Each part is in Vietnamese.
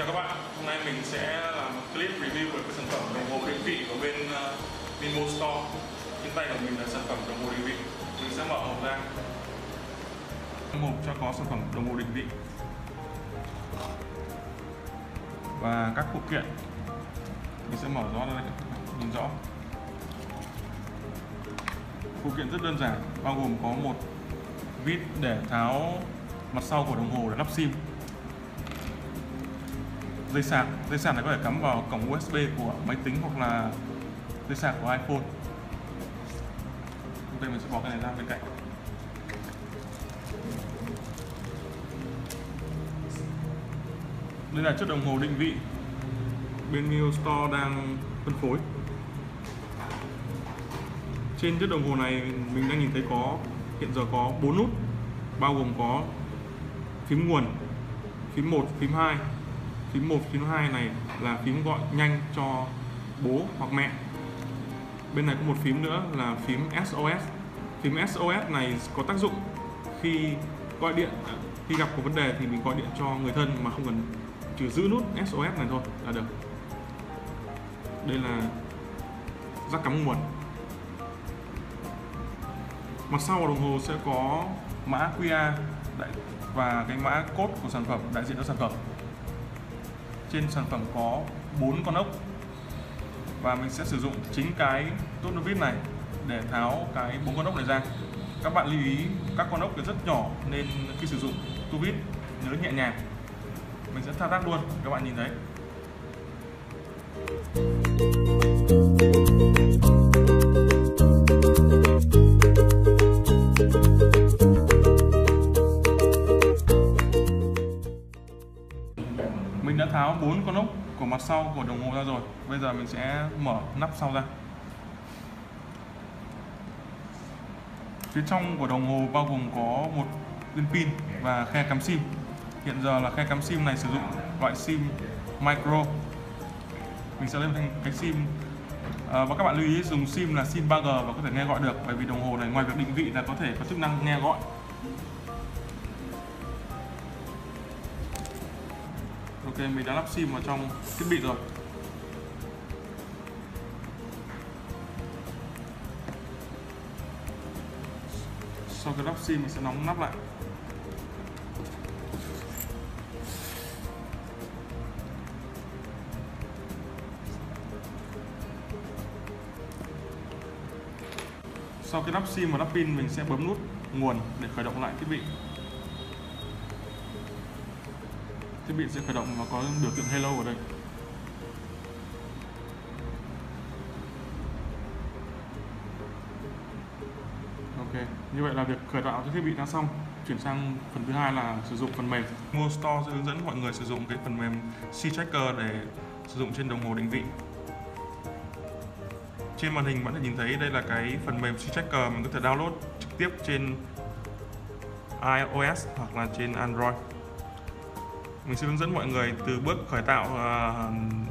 chào các bạn, hôm nay mình sẽ làm một clip review về cái sản phẩm đồng hồ định vị của bên ờ, uh, Mimo Store. Trên tay của mình là sản phẩm đồng hồ định vị. Mình sẽ mở hộp ra. Trong hộp cho có sản phẩm đồng hồ định vị. Và các phụ kiện. Mình sẽ mở rõ ra đây, nhìn rõ. Phụ kiện rất đơn giản, bao gồm có một vít để tháo mặt sau của đồng hồ để lắp sim dây sạc dây sạc này có thể cắm vào cổng USB của máy tính hoặc là dây sạc của iPhone. Ok mình sẽ bỏ cái này ra bên cạnh. Đây là chiếc đồng hồ định vị. Bên Mio Store đang phân phối. Trên chiếc đồng hồ này mình đang nhìn thấy có hiện giờ có 4 nút bao gồm có phím nguồn phím 1, phím 2 phím 1, phím 2 này là phím gọi nhanh cho bố hoặc mẹ. Bên này có một phím nữa là phím SOS phím SOS này có tác dụng khi gọi điện khi gặp một vấn đề thì mình gọi điện cho người thân mà không cần trừ giữ nút SOS này thôi là được. Đây là rắc cắm nguồn. Mặt sau đồng hồ sẽ có mã QR và cái mã code của sản phẩm đại diện cho sản phẩm trên sản phẩm có bốn con ốc. Và mình sẽ sử dụng chính cái tốt vít này để tháo cái bốn con ốc này ra. Các bạn lưu ý, các con ốc rất nhỏ nên khi sử dụng tu vít nhớ nhẹ nhàng. Mình sẽ thao tác luôn, các bạn nhìn thấy. Mặt sau của đồng hồ ra rồi. Bây giờ mình sẽ mở nắp sau ra. Phía trong của đồng hồ bao gồm có một viên pin và khe cắm sim. Hiện giờ là khe cắm sim này sử dụng loại sim micro. Mình sẽ lên thành cái sim. À, và các bạn lưu ý dùng sim là sim 3G và có thể nghe gọi được bởi vì đồng hồ này ngoài việc định vị là có thể có chức năng nghe gọi. Ok, mình đã lắp sim vào trong thiết bị rồi. Sau khi lắp sim mình sẽ nóng nắp lại. Sau khi lắp sim và lắp pin, mình sẽ bấm nút nguồn để khởi động lại thiết bị. Thiết bị sẽ khởi động và có biểu tượng hello ở đây. Ok, như vậy là việc khởi tạo cho thiết bị đã xong. Chuyển sang phần thứ hai là sử dụng phần mềm. Mua Store sẽ hướng dẫn mọi người sử dụng cái phần mềm C-Tracker để sử dụng trên đồng hồ định vị. Trên màn hình bạn có thể nhìn thấy đây là cái phần mềm C-Tracker mình có thể download trực tiếp trên iOS hoặc là trên Android mình sẽ hướng dẫn mọi người từ bước khởi tạo uh,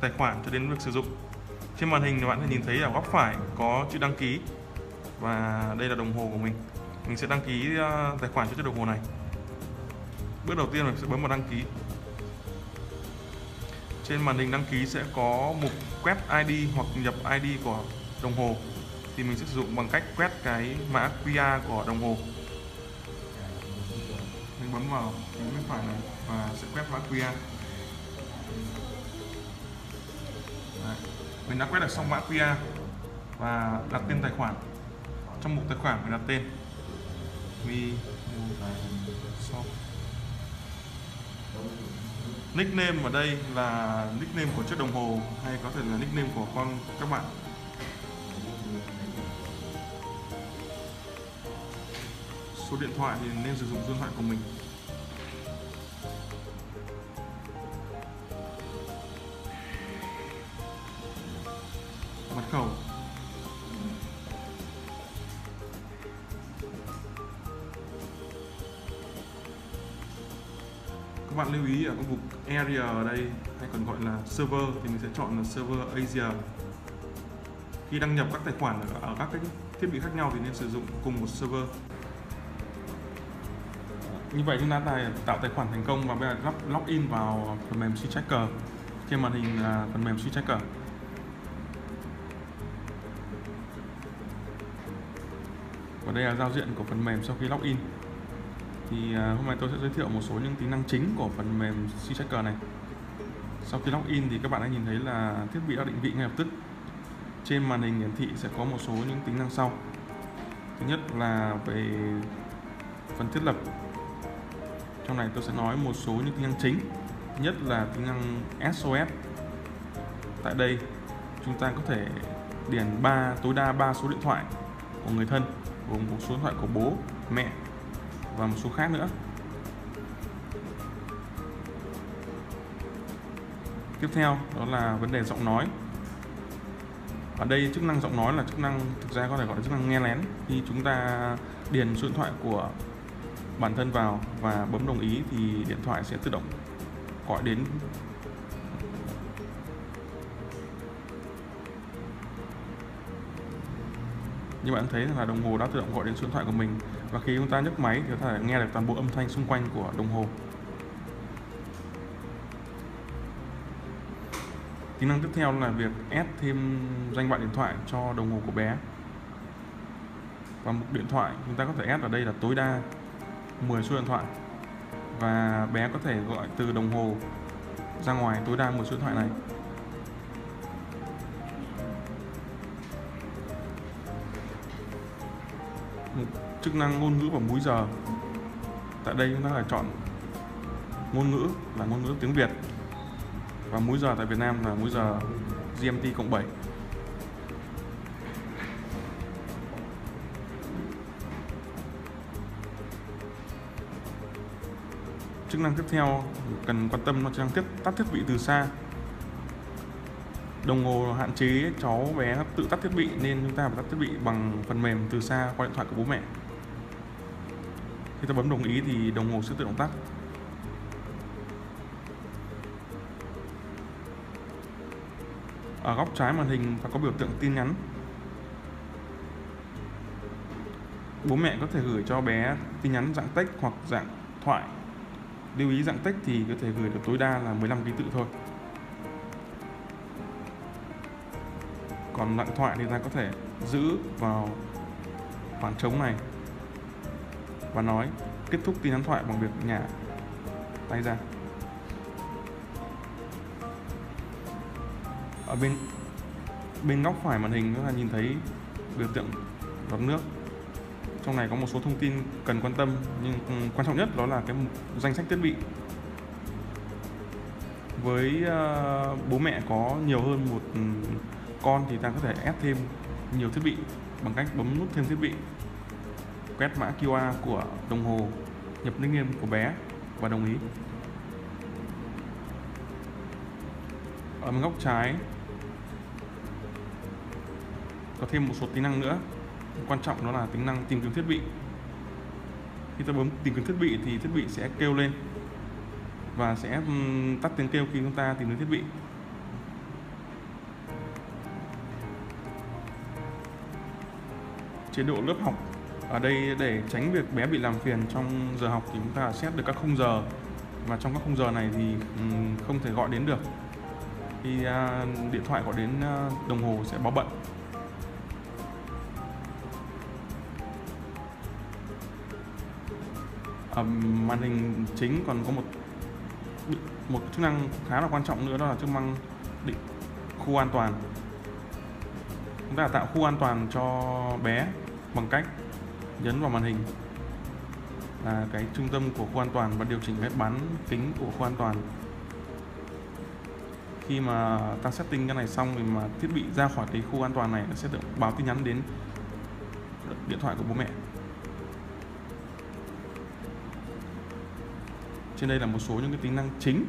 tài khoản cho đến việc sử dụng. Trên màn hình thì bạn có thể nhìn thấy ở góc phải có chữ đăng ký và đây là đồng hồ của mình. Mình sẽ đăng ký uh, tài khoản cho chiếc đồng hồ này. Bước đầu tiên mình sẽ bấm vào đăng ký. Trên màn hình đăng ký sẽ có mục quét ID hoặc nhập ID của đồng hồ. Thì mình sẽ sử dụng bằng cách quét cái mã QR của đồng hồ bấm vào cái bên phải này và sẽ quét mã QR. Đấy. mình đã quét được xong mã QR và đặt tên tài khoản. Trong mục tài khoản mình đặt tên. Mi shop. Nickname ở đây là nickname của chiếc đồng hồ hay có thể là nickname của con các bạn. Số điện thoại thì nên sử dụng số điện thoại của mình. Mật khẩu các bạn lưu ý ở công mục area ở đây hay còn gọi là server thì mình sẽ chọn là server Asia. Khi đăng nhập các tài khoản ở, ở các cái thiết bị khác nhau thì nên sử dụng cùng một server. Như vậy chúng ta đã tạo tài khoản thành công và bây giờ log login vào phần mềm C Checker trên màn hình là phần mềm C Checker đây là giao diện của phần mềm sau khi login. Thì à, hôm nay tôi sẽ giới thiệu một số những tính năng chính của phần mềm C Checker này. Sau khi login thì các bạn đã nhìn thấy là thiết bị đã định vị ngay lập tức. Trên màn hình hiển thị sẽ có một số những tính năng sau. Thứ nhất là về phần thiết lập. Trong này tôi sẽ nói một số những tính năng chính. Nhất là tính năng SOS tại đây, chúng ta có thể điền ba, tối đa 3 số điện thoại của người thân gồm một số điện thoại của bố, mẹ và một số khác nữa. Tiếp theo, đó là vấn đề giọng nói. Ở đây chức năng giọng nói là chức năng thực ra có thể gọi là chức năng nghe lén. Khi chúng ta điền số điện thoại của bản thân vào và bấm đồng ý thì điện thoại sẽ tự động gọi đến như bạn thấy là đồng hồ đã tự động gọi đến số điện thoại của mình. Và khi chúng ta nhấc máy thì có thể nghe được toàn bộ âm thanh xung quanh của đồng hồ. Tính năng tiếp theo là việc add thêm danh bạ điện thoại cho đồng hồ của bé. Và mục điện thoại, chúng ta có thể add ở đây là tối đa 10 số điện thoại. Và bé có thể gọi từ đồng hồ ra ngoài tối đa một số điện thoại này. Một chức năng ngôn ngữ và múi giờ. Tại đây chúng ta phải chọn ngôn ngữ, là ngôn ngữ tiếng Việt. Và múi giờ tại Việt Nam là múi giờ GMT cộng 7 chức năng tiếp theo cần quan tâm là chức năng tiếp tắt thiết bị từ xa đồng hồ hạn chế cháu bé tự tắt thiết bị nên chúng ta phải tắt thiết bị bằng phần mềm từ xa qua điện thoại của bố mẹ. Khi ta bấm đồng ý thì đồng hồ sẽ tự động tắt. Ở góc trái màn hình ta có biểu tượng tin nhắn. Bố mẹ có thể gửi cho bé tin nhắn dạng text hoặc dạng thoại. Lưu ý dạng text thì có thể gửi được tối đa là 15 ký tự thôi. Còn điện thoại thì ta có thể giữ vào khoảng trống này và nói, kết thúc tin nhắn thoại bằng việc nhả tay ra. Ở bên bên góc phải màn hình, chúng ta nhìn thấy biểu tượng giọt nước. Trong này có một số thông tin cần quan tâm, nhưng ừ, quan trọng nhất đó là cái danh sách thiết bị. Với ờ, bố mẹ có nhiều hơn một ừ, con thì ta có thể ép thêm nhiều thiết bị bằng cách bấm nút thêm thiết bị, quét mã QR của đồng hồ nhập nickname của bé và đồng ý. Ở bên góc trái có thêm một số tính năng nữa. Quan trọng đó là tính năng tìm kiếm thiết bị. Khi ta bấm tìm kiếm thiết bị thì thiết bị sẽ kêu lên và sẽ tắt tiếng kêu khi chúng ta tìm đến thiết bị. Chế độ lớp học. Ở đây để tránh việc bé bị làm phiền trong giờ học thì chúng ta xét được các khung giờ. Và trong các khung giờ này thì ừ, không thể gọi đến được. Khi à, điện thoại gọi đến à, đồng hồ sẽ báo bận. Ở màn hình chính còn có một một chức năng khá là quan trọng nữa, đó là chức năng định khu an toàn. Chúng ta tạo khu an toàn cho bé bằng cách nhấn vào màn hình. Là cái trung tâm của khu an toàn và điều chỉnh cái bán kính của khu an toàn. Khi mà ta setting cái này xong thì mà thiết bị ra khỏi cái khu an toàn này nó sẽ được báo tin nhắn đến điện thoại của bố mẹ. Trên đây là một số những cái tính năng chính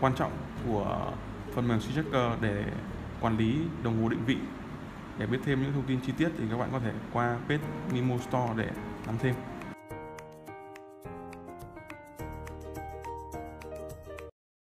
quan trọng của phần mềm Switch Checker để quản lý đồng hồ định vị để biết thêm những thông tin chi tiết thì các bạn có thể qua page Mimo Store để nắm thêm.